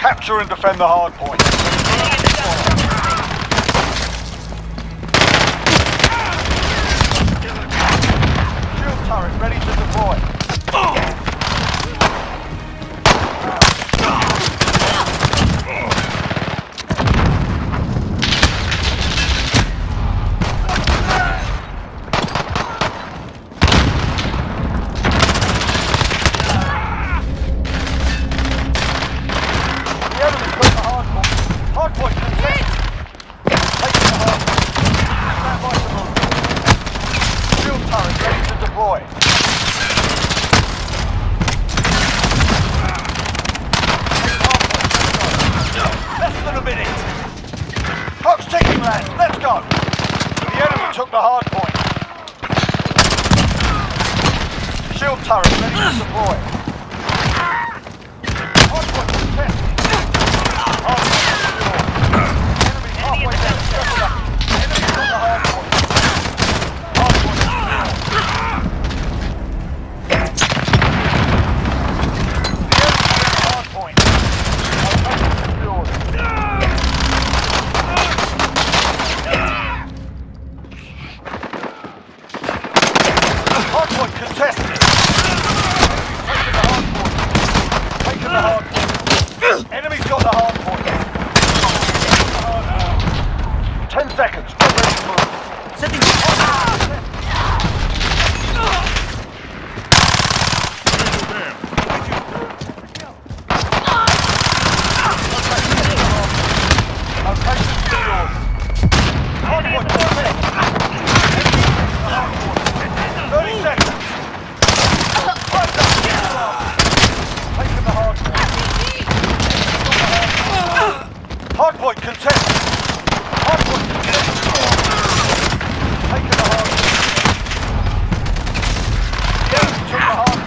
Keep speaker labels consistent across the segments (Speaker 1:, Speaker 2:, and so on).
Speaker 1: Capture and defend the hard point. Let's go. The enemy took the hard point. Shield turret ready to deploy. Hard point contested. Hard point secured. Enemy halfway down the structure. Enemy took the hard point. Hard point secured. The enemy took the hard point. Location secured. Hard point contested. Taking the hard point. Taking the hard point. Enemy's got the hard point. The hard. Ten seconds. Ready to move.
Speaker 2: Setting
Speaker 1: Location secured. Hard point contested. Hard point. Thirty seconds. Right down. Taking the hard point. Point contested. Taking the hard point. Took the hard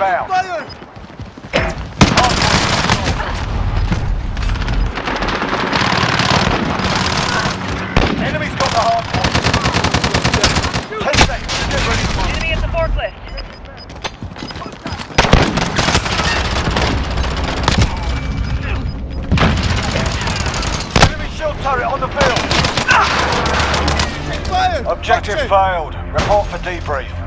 Speaker 2: fire!
Speaker 1: Enemy's got the hard point. Ten seconds. Get ready to move.
Speaker 3: Enemy at the forklift.
Speaker 1: Enemy shield turret on the field.
Speaker 2: Fire!
Speaker 1: Objective failed. Report for debrief.